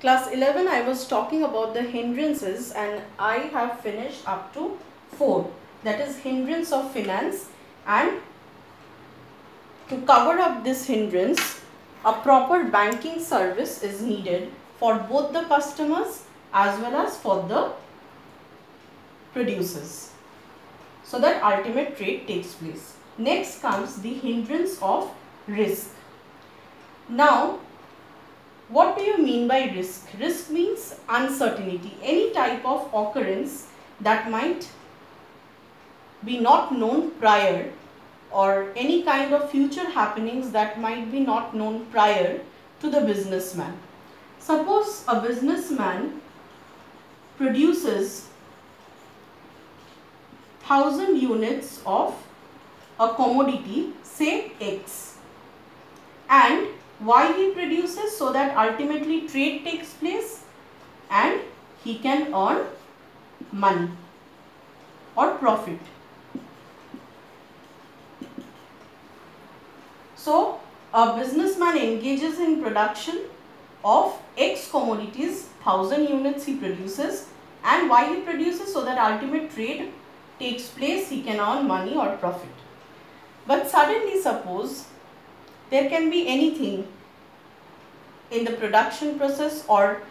Class 11 I was talking about the hindrances and I have finished up to 4 that is hindrance of finance and to cover up this hindrance a proper banking service is needed for both the customers as well as for the producers so that ultimate trade takes place. Next comes the hindrance of risk. Now what do you mean by risk? Risk means uncertainty, any type of occurrence that might be not known prior or any kind of future happenings that might be not known prior to the businessman. Suppose a businessman produces 1000 units of a commodity say X and why he produces so that ultimately trade takes place and he can earn money or profit. So a businessman engages in production of X commodities, 1000 units he produces and why he produces so that ultimate trade takes place, he can earn money or profit. But suddenly suppose there can be anything in the production process or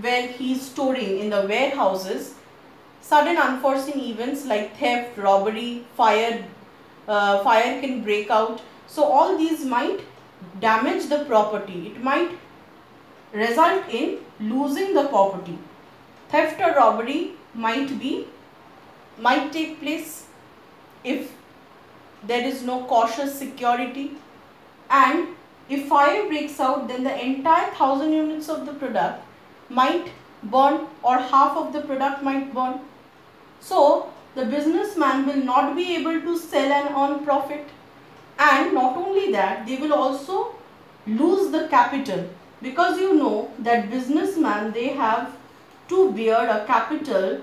where he is storing in the warehouses sudden unforeseen events like theft robbery fire uh, fire can break out. So all these might damage the property. It might result in losing the property. Theft or robbery might be might take place if there is no cautious security and if fire breaks out then the entire 1000 units of the product might burn or half of the product might burn. So the businessman will not be able to sell and earn profit and not only that they will also lose the capital because you know that businessman they have to bear a capital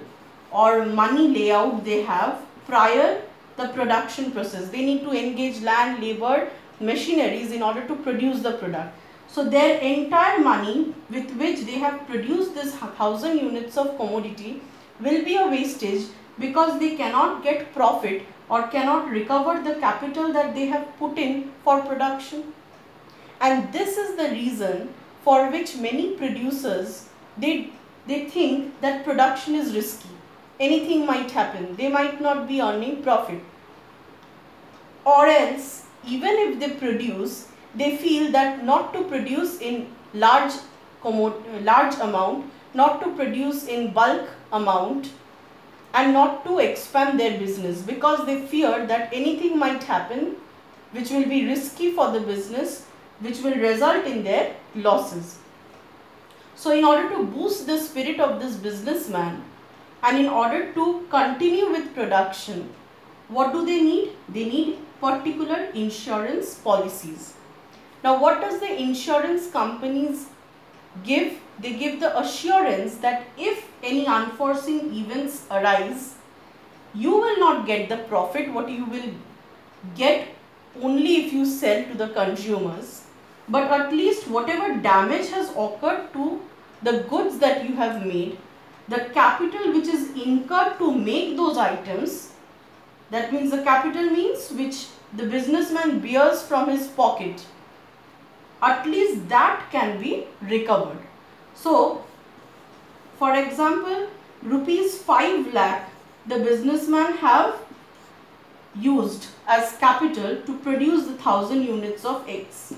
or money layout they have prior the production process. They need to engage land, labor machineries in order to produce the product. So their entire money with which they have produced this 1000 units of commodity will be a wastage because they cannot get profit or cannot recover the capital that they have put in for production. And this is the reason for which many producers, they, they think that production is risky. Anything might happen. They might not be earning profit. Or else even if they produce, they feel that not to produce in large, large amount, not to produce in bulk amount and not to expand their business because they fear that anything might happen which will be risky for the business which will result in their losses. So in order to boost the spirit of this businessman and in order to continue with production, what do they need? They need particular insurance policies. Now what does the insurance companies give? They give the assurance that if any unforeseen events arise, you will not get the profit what you will get only if you sell to the consumers but at least whatever damage has occurred to the goods that you have made the capital which is incurred to make those items that means the capital means which the businessman bears from his pocket. At least that can be recovered. So, for example, rupees 5 lakh the businessman have used as capital to produce the 1000 units of X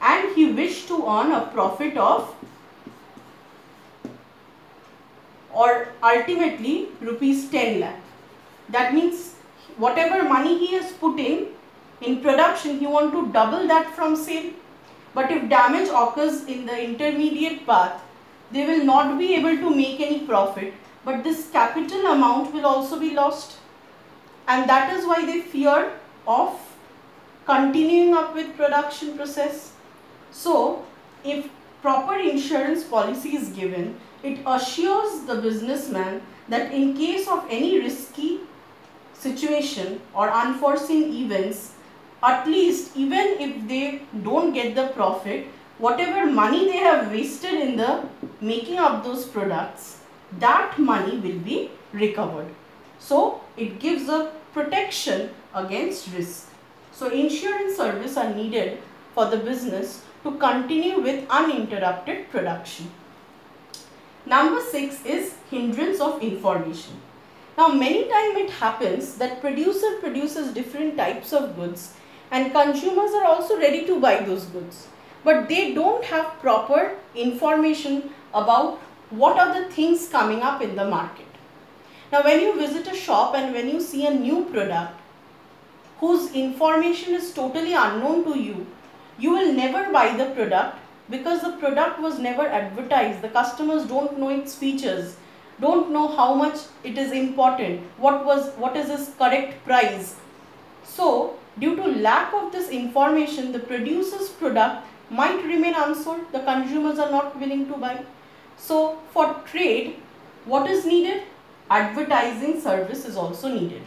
and he wished to earn a profit of or ultimately rupees 10 lakh. That means whatever money he has put in, in production, he want to double that from sale. But if damage occurs in the intermediate path, they will not be able to make any profit. But this capital amount will also be lost. And that is why they fear of continuing up with production process. So, if proper insurance policy is given, it assures the businessman that in case of any risky situation or unforeseen events, at least even if they don't get the profit, whatever money they have wasted in the making of those products, that money will be recovered. So it gives a protection against risk. So insurance service are needed for the business to continue with uninterrupted production. Number 6 is hindrance of information. Now many times it happens that producer produces different types of goods and consumers are also ready to buy those goods. But they don't have proper information about what are the things coming up in the market. Now when you visit a shop and when you see a new product whose information is totally unknown to you, you will never buy the product because the product was never advertised. The customers don't know its features, don't know how much it is important, what was what is its correct price. So due to lack of this information, the producer's product might remain unsold. The consumers are not willing to buy. So for trade, what is needed? Advertising service is also needed.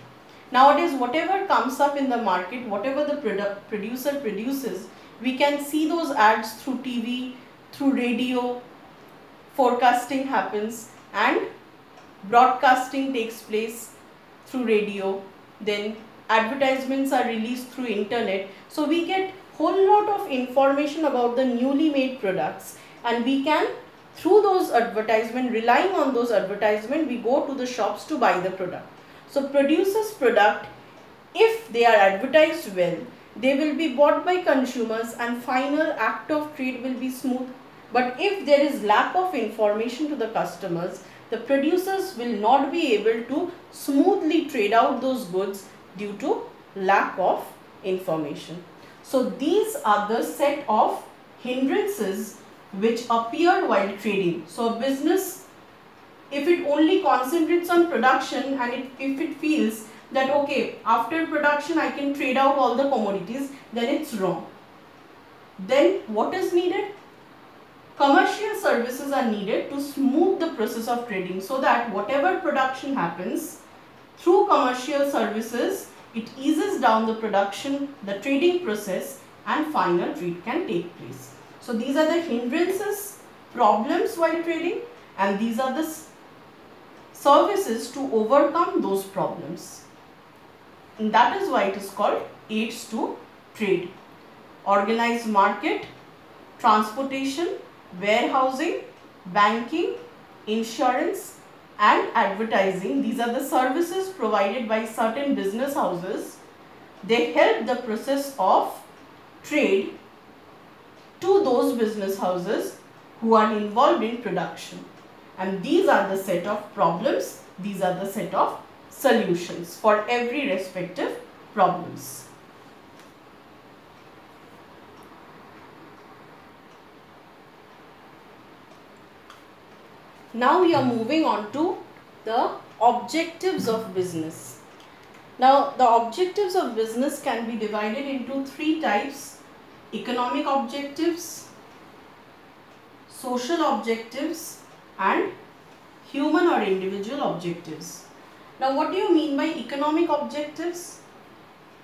Nowadays, whatever comes up in the market, whatever the product producer produces, we can see those ads through TV, through radio, forecasting happens and broadcasting takes place through radio, then advertisements are released through internet. So we get whole lot of information about the newly made products and we can through those advertisement relying on those advertisement we go to the shops to buy the product. So producers product if they are advertised well they will be bought by consumers and final act of trade will be smooth. But if there is lack of information to the customers, the producers will not be able to smoothly trade out those goods due to lack of information. So these are the set of hindrances which appear while trading. So a business, if it only concentrates on production and it, if it feels that okay after production I can trade out all the commodities then it's wrong. Then what is needed? Commercial services are needed to smooth the process of trading so that whatever production happens through commercial services it eases down the production, the trading process and final trade can take place. So these are the hindrances, problems while trading and these are the services to overcome those problems. And that is why it is called aids to trade. Organized market, transportation, warehousing, banking, insurance and advertising. These are the services provided by certain business houses. They help the process of trade to those business houses who are involved in production. And these are the set of problems, these are the set of solutions for every respective problems. Now we are moving on to the objectives of business. Now the objectives of business can be divided into three types. Economic objectives, social objectives and human or individual objectives. Now what do you mean by economic objectives?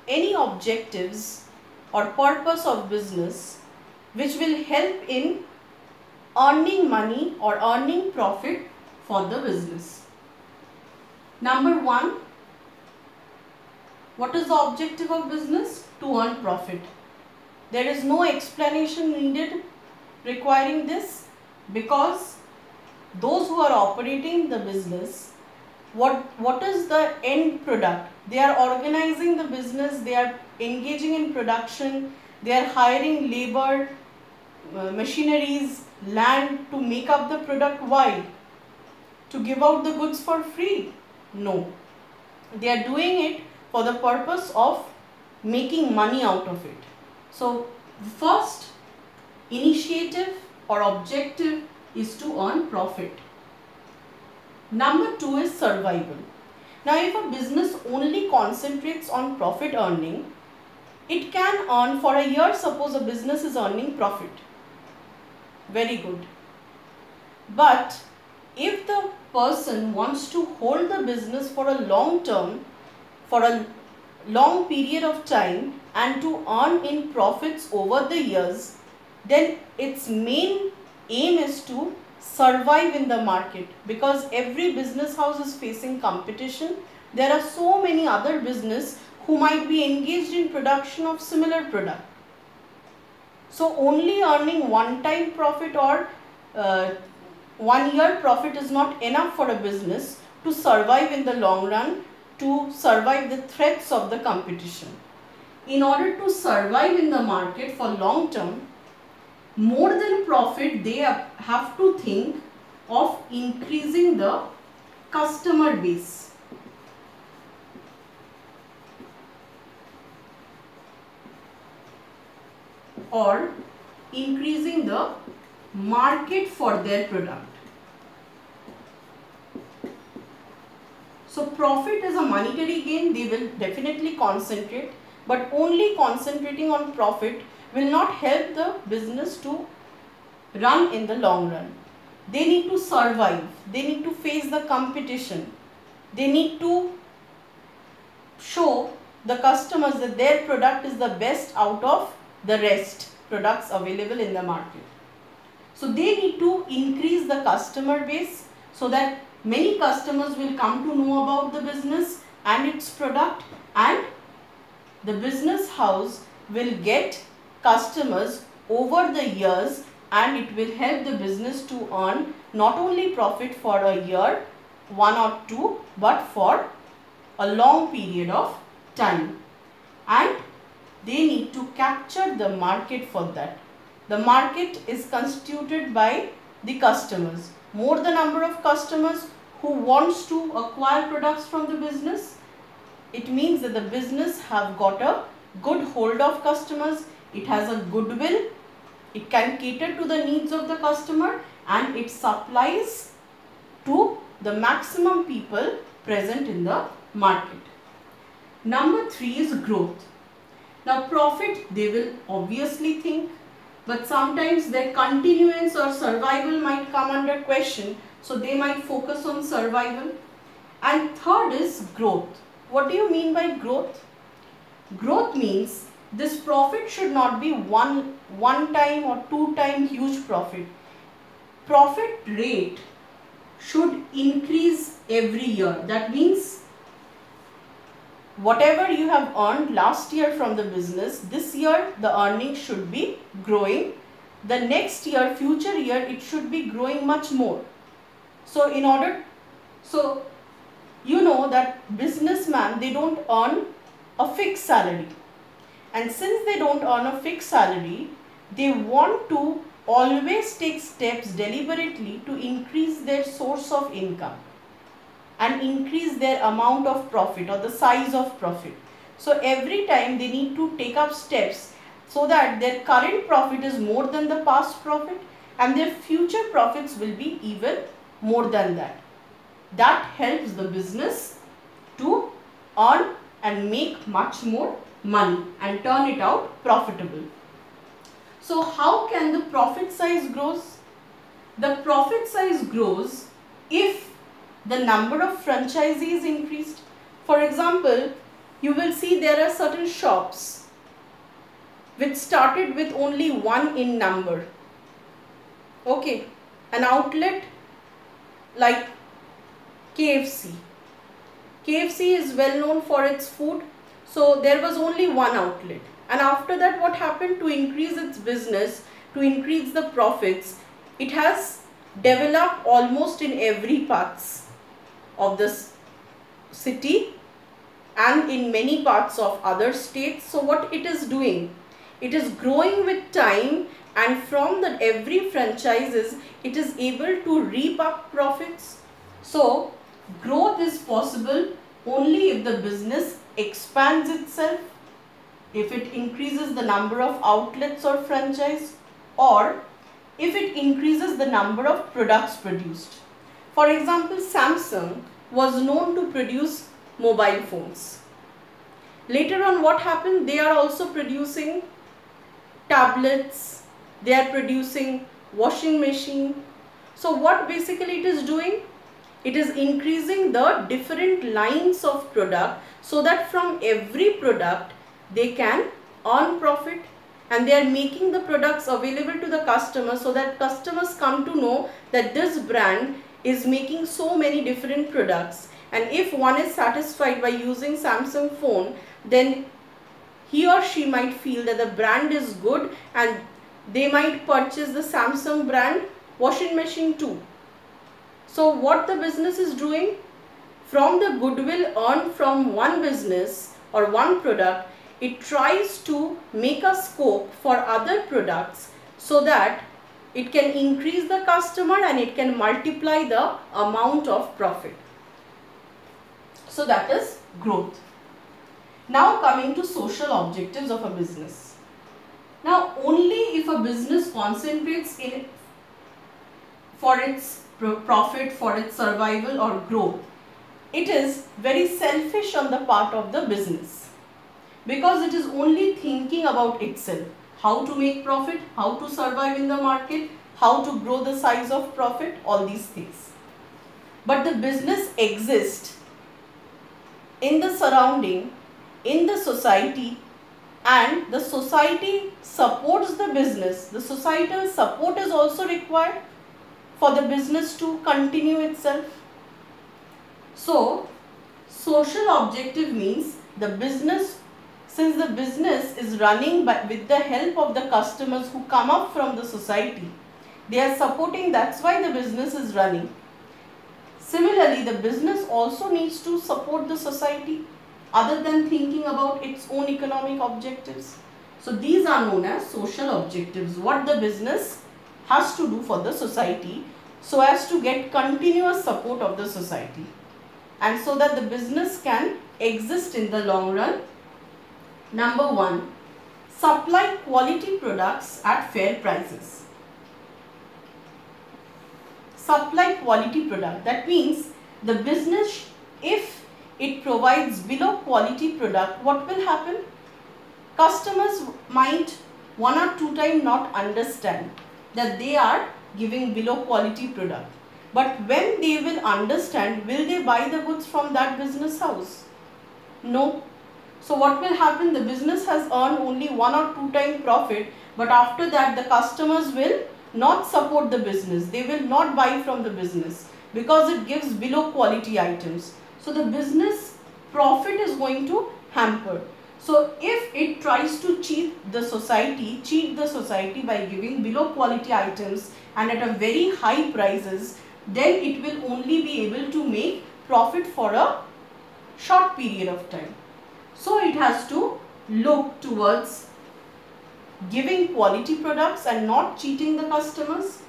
Any objectives or purpose of business which will help in earning money or earning profit for the business. Number one, what is the objective of business? To earn profit. There is no explanation needed requiring this because those who are operating the business what what is the end product they are organizing the business they are engaging in production they are hiring labor uh, machineries land to make up the product. Why? To give out the goods for free? No. They are doing it for the purpose of making money out of it. So first initiative or objective is to earn profit. Number two is survival. Now if a business only concentrates on profit earning, it can earn for a year suppose a business is earning profit. Very good. But if the person wants to hold the business for a long term, for a long period of time and to earn in profits over the years, then its main aim is to survive in the market because every business house is facing competition. There are so many other business who might be engaged in production of similar product. So only earning one time profit or uh, one year profit is not enough for a business to survive in the long run to survive the threats of the competition. In order to survive in the market for long term, more than profit they have to think of increasing the customer base. Or increasing the market for their product. So profit is a monetary gain, they will definitely concentrate, but only concentrating on profit will not help the business to run in the long run. They need to survive, they need to face the competition, they need to show the customers that their product is the best out of the rest products available in the market. So they need to increase the customer base so that many customers will come to know about the business and its product and the business house will get customers over the years and it will help the business to earn not only profit for a year, one or two, but for a long period of time. And they need to capture the market for that. The market is constituted by the customers. More the number of customers who wants to acquire products from the business, it means that the business have got a good hold of customers, it has a goodwill, it can cater to the needs of the customer and it supplies to the maximum people present in the market. Number three is growth. Now profit they will obviously think but sometimes their continuance or survival might come under question so they might focus on survival. And third is growth. What do you mean by growth? Growth means this profit should not be one, one time or two time huge profit. Profit rate should increase every year. That means whatever you have earned last year from the business, this year the earnings should be growing. The next year, future year, it should be growing much more. So in order, so you know that businessman, they don't earn a fixed salary. And since they don't earn a fixed salary, they want to always take steps deliberately to increase their source of income and increase their amount of profit or the size of profit. So every time they need to take up steps so that their current profit is more than the past profit and their future profits will be even more than that. That helps the business to earn and make much more money and turn it out profitable. So how can the profit size grows? The profit size grows if the number of franchisees increased. For example, you will see there are certain shops which started with only one in number. Okay, an outlet like KFC. KFC is well known for its food. So there was only one outlet. And after that what happened to increase its business, to increase the profits, it has developed almost in every parts of this city and in many parts of other states. So what it is doing? It is growing with time and from the every franchises it is able to reap up profits. So growth is possible only if the business expands itself, if it increases the number of outlets or franchise or if it increases the number of products produced. For example, Samsung was known to produce mobile phones. Later on what happened? They are also producing tablets, they are producing washing machine. So what basically it is doing? It is increasing the different lines of product so that from every product they can earn profit and they are making the products available to the customers so that customers come to know that this brand is making so many different products and if one is satisfied by using Samsung phone then he or she might feel that the brand is good and they might purchase the Samsung brand washing machine too. So what the business is doing? From the goodwill earned from one business or one product, it tries to make a scope for other products so that it can increase the customer and it can multiply the amount of profit. So that is growth. Now coming to social objectives of a business. Now only if a business concentrates in for its profit, for its survival or growth, it is very selfish on the part of the business because it is only thinking about itself. How to make profit, how to survive in the market, how to grow the size of profit, all these things. But the business exists in the surrounding in the society and the society supports the business. The societal support is also required for the business to continue itself. So, social objective means the business, since the business is running by, with the help of the customers who come up from the society, they are supporting, that's why the business is running. Similarly, the business also needs to support the society other than thinking about its own economic objectives. So these are known as social objectives, what the business has to do for the society so as to get continuous support of the society and so that the business can exist in the long run. Number one, supply quality products at fair prices. Supply quality product that means the business if it provides below quality product, what will happen? Customers might one or two times not understand that they are giving below quality product. But when they will understand, will they buy the goods from that business house? No. So what will happen? The business has earned only one or two time profit, but after that the customers will not support the business. They will not buy from the business because it gives below quality items. So the business profit is going to hamper. So if it tries to cheat the society, cheat the society by giving below quality items and at a very high prices, then it will only be able to make profit for a short period of time. So it has to look towards giving quality products and not cheating the customers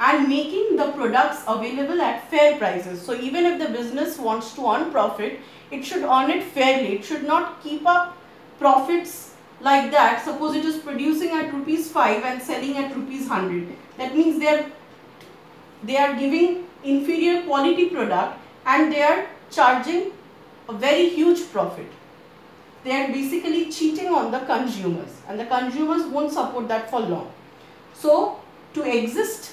and making the products available at fair prices. So even if the business wants to earn profit, it should earn it fairly. It should not keep up profits like that. Suppose it is producing at rupees 5 and selling at rupees 100. That means they are, they are giving inferior quality product and they are charging a very huge profit. They are basically cheating on the consumers and the consumers won't support that for long. So to exist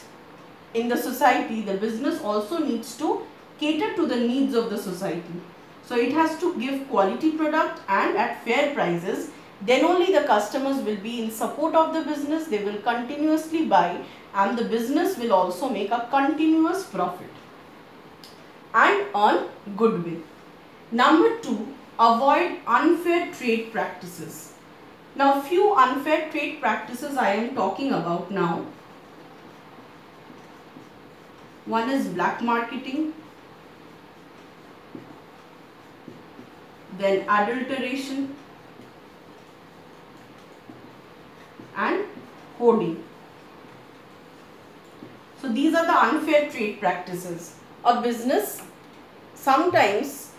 in the society, the business also needs to cater to the needs of the society. So it has to give quality product and at fair prices. Then only the customers will be in support of the business. They will continuously buy and the business will also make a continuous profit and earn goodwill. Number two, avoid unfair trade practices. Now few unfair trade practices I am talking about now. One is black marketing, then adulteration and hoarding. So these are the unfair trade practices. A business sometimes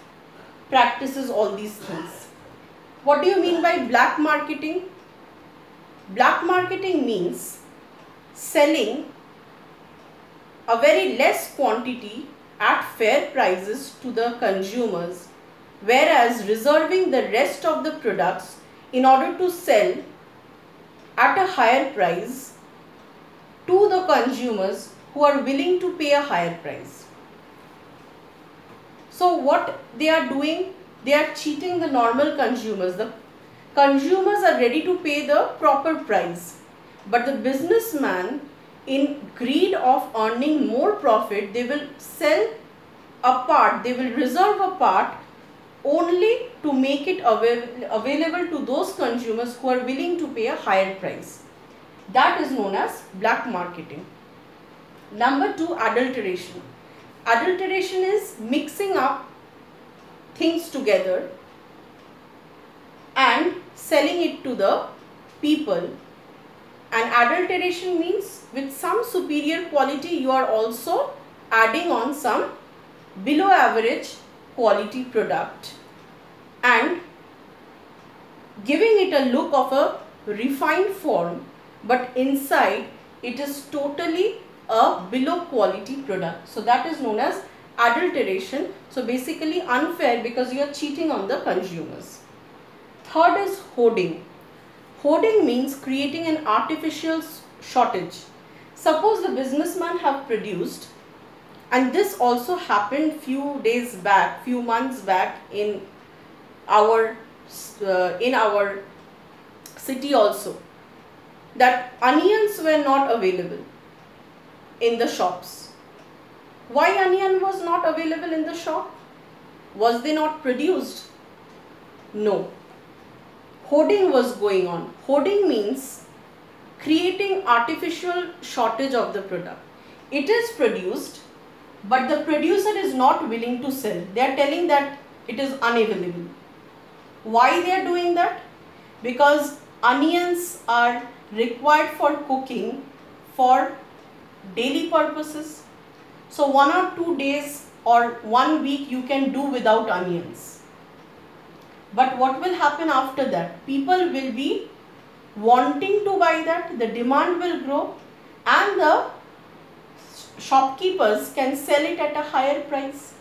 practices all these things. What do you mean by black marketing? Black marketing means selling a very less quantity at fair prices to the consumers whereas reserving the rest of the products in order to sell at a higher price to the consumers who are willing to pay a higher price. So what they are doing, they are cheating the normal consumers. The consumers are ready to pay the proper price. But the businessman in greed of earning more profit, they will sell a part, they will reserve a part only to make it avail available to those consumers who are willing to pay a higher price. That is known as black marketing. Number two, adulteration. Adulteration is mixing up things together and selling it to the people. And adulteration means with some superior quality you are also adding on some below average quality product and giving it a look of a refined form but inside it is totally a below quality product. So that is known as adulteration. So basically unfair because you are cheating on the consumers. Third is hoarding. Hoarding means creating an artificial shortage. Suppose the businessman have produced and this also happened few days back, few months back in our uh, in our city also that onions were not available in the shops. Why onion was not available in the shop? Was they not produced? No. Hoarding was going on. Hoarding means creating artificial shortage of the product. It is produced but the producer is not willing to sell. They are telling that it is unavailable. Why they are doing that? Because onions are required for cooking for daily purposes. So one or two days or one week you can do without onions. But what will happen after that? People will be wanting to buy that, the demand will grow and the shopkeepers can sell it at a higher price.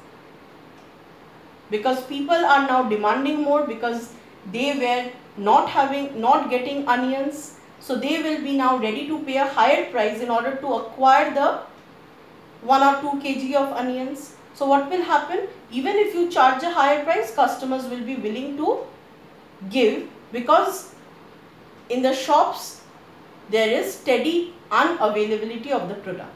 Because people are now demanding more because they were not having, not getting onions so they will be now ready to pay a higher price in order to acquire the 1 or 2 kg of onions. So what will happen? Even if you charge a higher price, customers will be willing to give because in the shops there is steady unavailability of the product.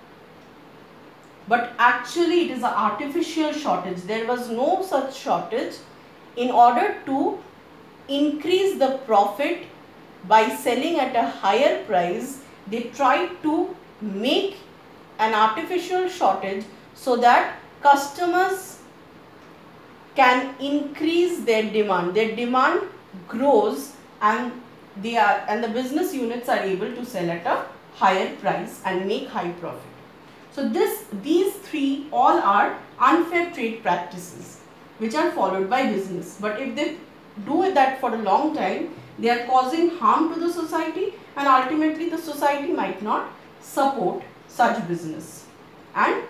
But actually it is an artificial shortage. There was no such shortage in order to increase the profit by selling at a higher price, they try to make an artificial shortage so that customers can increase their demand. Their demand grows and they are and the business units are able to sell at a higher price and make high profit. So this these three all are unfair trade practices which are followed by business. But if they do that for a long time, they are causing harm to the society and ultimately the society might not support such business and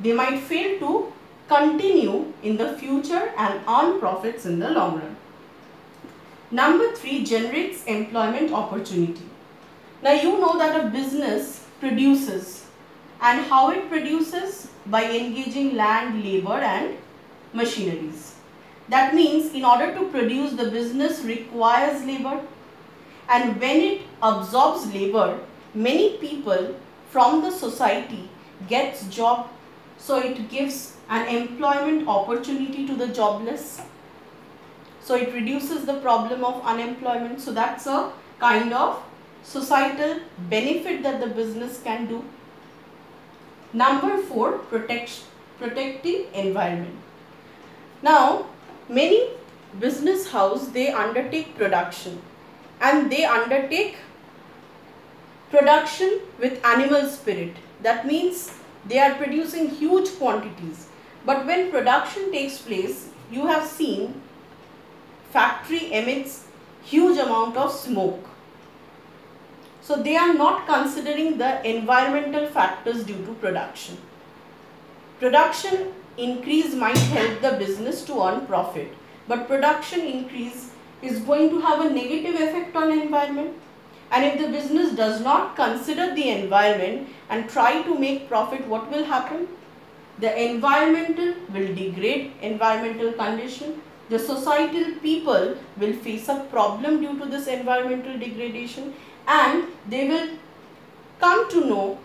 they might fail to continue in the future and earn profits in the long run. Number three generates employment opportunity. Now you know that a business produces and how it produces by engaging land, labor and machineries. That means in order to produce the business requires labor and when it absorbs labor, many people from the society gets job. So it gives an employment opportunity to the jobless. So it reduces the problem of unemployment. So that's a kind of societal benefit that the business can do. Number four, protect, protecting environment. Now, many business house they undertake production. And they undertake production with animal spirit. That means they are producing huge quantities. But when production takes place you have seen factory emits huge amount of smoke. So they are not considering the environmental factors due to production. Production increase might help the business to earn profit. But production increase is going to have a negative effect on environment. And if the business does not consider the environment and try to make profit what will happen? The environmental will degrade environmental condition. The societal people will face a problem due to this environmental degradation. And they will come to know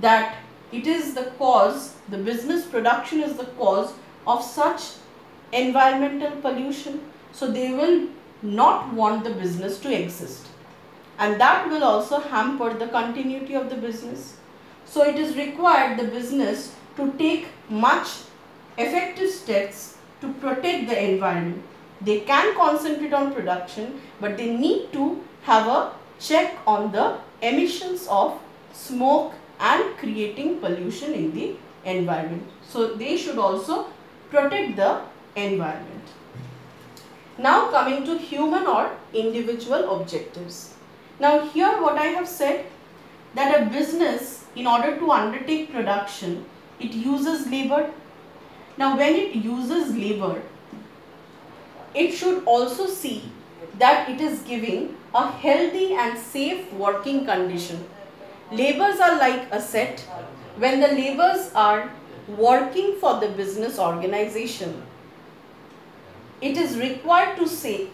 that it is the cause, the business production is the cause of such environmental pollution. So they will not want the business to exist. And that will also hamper the continuity of the business. So it is required the business to take much effective steps to protect the environment. They can concentrate on production but they need to have a check on the emissions of smoke and creating pollution in the environment. So they should also protect the environment. Now coming to human or individual objectives. Now here what I have said that a business in order to undertake production it uses labor. Now when it uses labor it should also see that it is giving a healthy and safe working condition Labors are like a set. when the labors are working for the business organization. It is required to say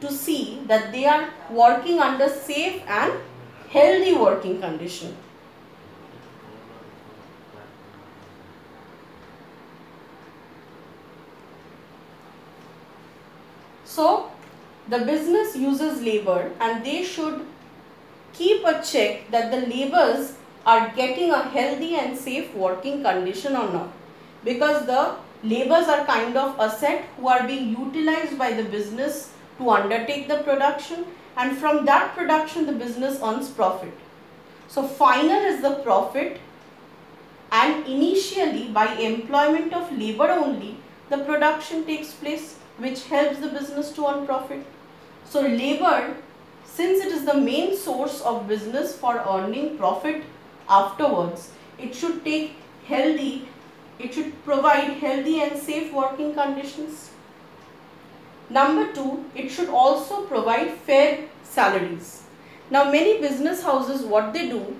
to see that they are working under safe and healthy working condition. So, the business uses labor and they should keep a check that the laborers are getting a healthy and safe working condition or not because the laborers are kind of asset who are being utilized by the business to undertake the production and from that production the business earns profit. So final is the profit and initially by employment of labor only the production takes place which helps the business to earn profit. So labor since it is the main source of business for earning profit afterwards, it should take healthy, it should provide healthy and safe working conditions. Number two, it should also provide fair salaries. Now many business houses what they do,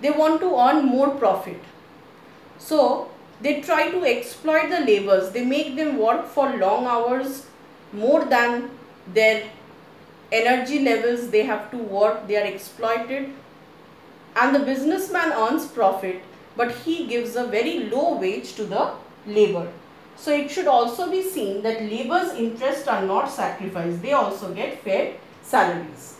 they want to earn more profit. So they try to exploit the laborers, they make them work for long hours more than their energy levels they have to work they are exploited. And the businessman earns profit but he gives a very low wage to the labor. So it should also be seen that labor's interests are not sacrificed they also get fair salaries.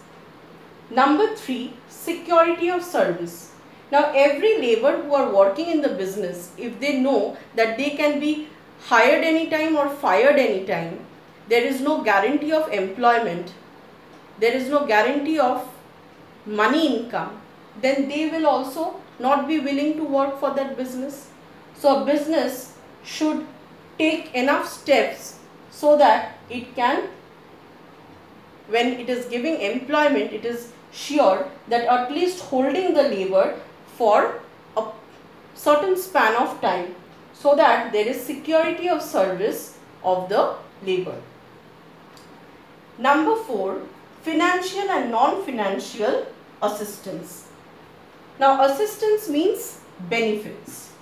Number 3 security of service. Now every labor who are working in the business if they know that they can be hired anytime or fired anytime there is no guarantee of employment there is no guarantee of money income, then they will also not be willing to work for that business. So a business should take enough steps so that it can, when it is giving employment, it is sure that at least holding the labor for a certain span of time so that there is security of service of the labor. Number 4 financial and non-financial assistance. Now assistance means benefits.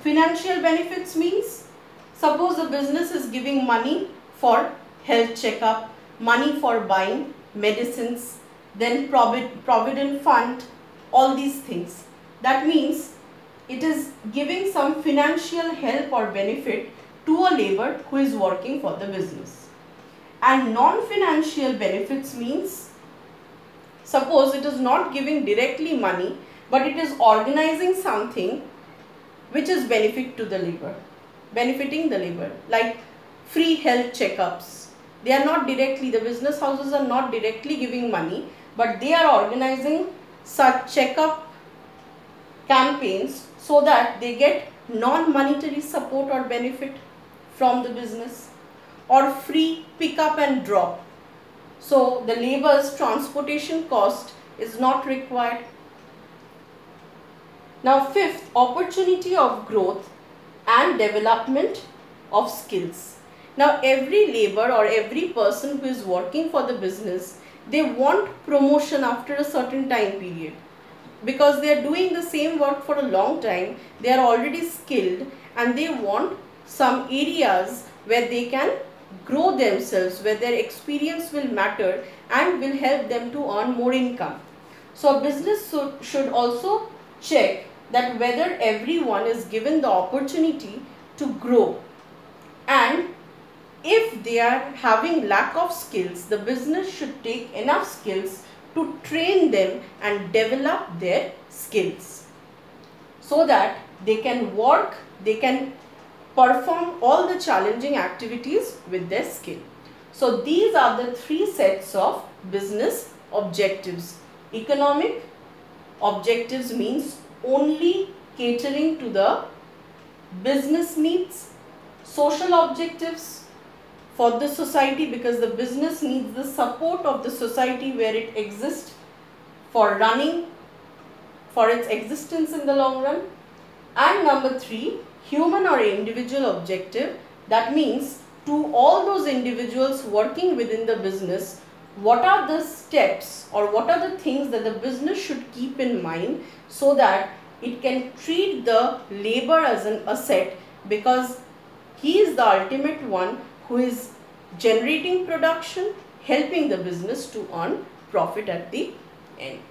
Financial benefits means suppose a business is giving money for health checkup, money for buying medicines, then provident fund, all these things. That means it is giving some financial help or benefit to a labor who is working for the business. And non-financial benefits means, suppose it is not giving directly money, but it is organizing something which is benefit to the labor, benefiting the labor, like free health checkups. They are not directly, the business houses are not directly giving money, but they are organizing such checkup campaigns so that they get non-monetary support or benefit from the business or free pick up and drop. So the labor's transportation cost is not required. Now fifth, opportunity of growth and development of skills. Now every labor or every person who is working for the business, they want promotion after a certain time period. Because they are doing the same work for a long time, they are already skilled and they want some areas where they can grow themselves, where their experience will matter and will help them to earn more income. So business should also check that whether everyone is given the opportunity to grow and if they are having lack of skills, the business should take enough skills to train them and develop their skills so that they can work, they can perform all the challenging activities with their skill. So these are the three sets of business objectives. Economic objectives means only catering to the business needs, social objectives for the society because the business needs the support of the society where it exists for running, for its existence in the long run. And number three, human or individual objective. That means to all those individuals working within the business, what are the steps or what are the things that the business should keep in mind so that it can treat the labor as an asset because he is the ultimate one who is generating production, helping the business to earn profit at the end.